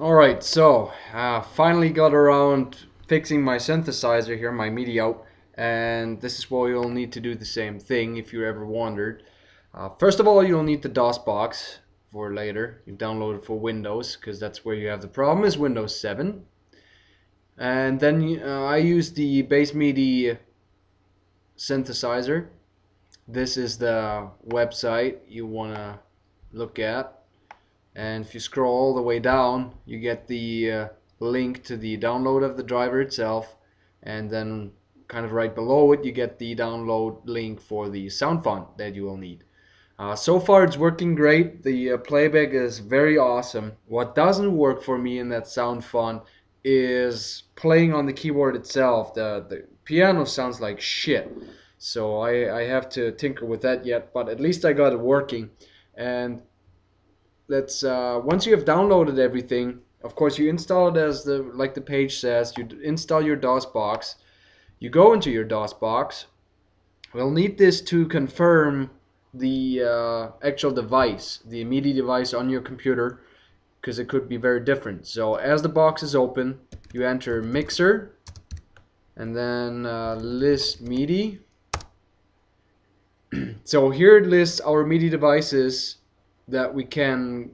Alright, so uh, finally got around fixing my synthesizer here, my MIDI out, and this is where you'll need to do the same thing if you ever wondered. Uh, first of all, you'll need the DOSBox for later. You download it for Windows because that's where you have the problem is Windows 7. And then uh, I use the BASSMIDI synthesizer. This is the website you want to look at and if you scroll all the way down you get the uh, link to the download of the driver itself. And then kind of right below it you get the download link for the sound font that you will need. Uh, so far it's working great. The uh, playback is very awesome. What doesn't work for me in that sound font is playing on the keyboard itself. The, the piano sounds like shit. So I, I have to tinker with that yet but at least I got it working. And let's uh, once you have downloaded everything of course you install it as the like the page says you install your DOSBox. You go into your DOSBox. We'll need this to confirm the uh, actual device the MIDI device on your computer because it could be very different. So as the box is open you enter mixer and then uh, list MIDI so here it lists our MIDI devices that we can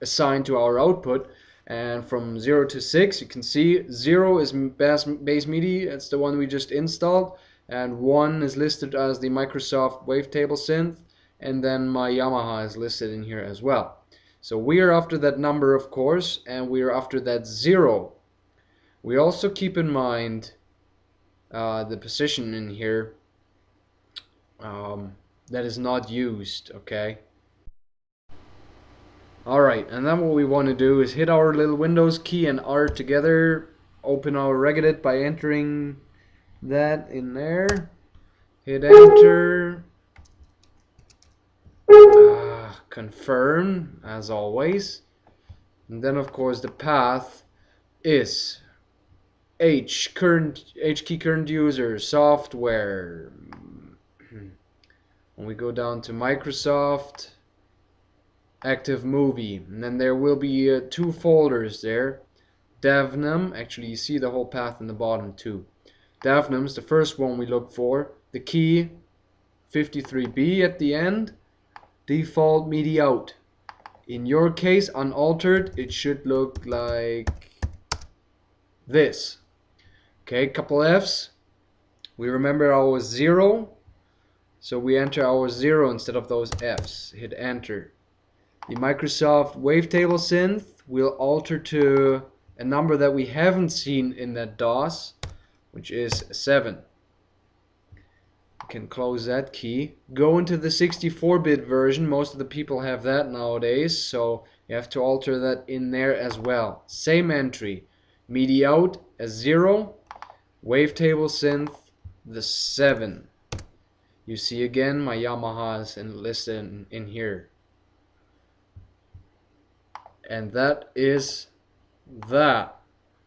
assign to our output. And from 0 to 6 you can see 0 is base, BASSMIDI it's the one we just installed. And 1 is listed as the Microsoft Wavetable synth and then my Yamaha is listed in here as well. So we are after that number of course and we are after that 0 we also keep in mind uh, the position in here um, that is not used okay Alright, and then what we want to do is hit our little Windows key and R together, open our Regedit by entering that in there, hit enter, uh, confirm as always, and then of course the path is H current H key current user software. When we go down to Microsoft, ActiveMovie. And then there will be uh, two folders there. Devenum actually you see the whole path in the bottom too. devenum's the first one we look for. The key 53B at the end. Default MIDI out. In your case unaltered it should look like this. Okay couple F's. We remember our zero. So we enter our zero instead of those F's. Hit enter the Microsoft Wavetable synth will alter to a number that we haven't seen in that DOS, which is 7. You can close that key. Go into the 64-bit version. Most of the people have that nowadays, so you have to alter that in there as well. Same entry. MIDI out as 0. Wavetable synth, the 7. You see again my Yamahas and listen in here and that is that.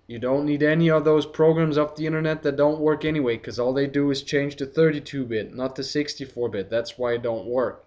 You don't need any of those programs off the internet that don't work anyway because all they do is change to 32-bit not to 64-bit that's why it don't work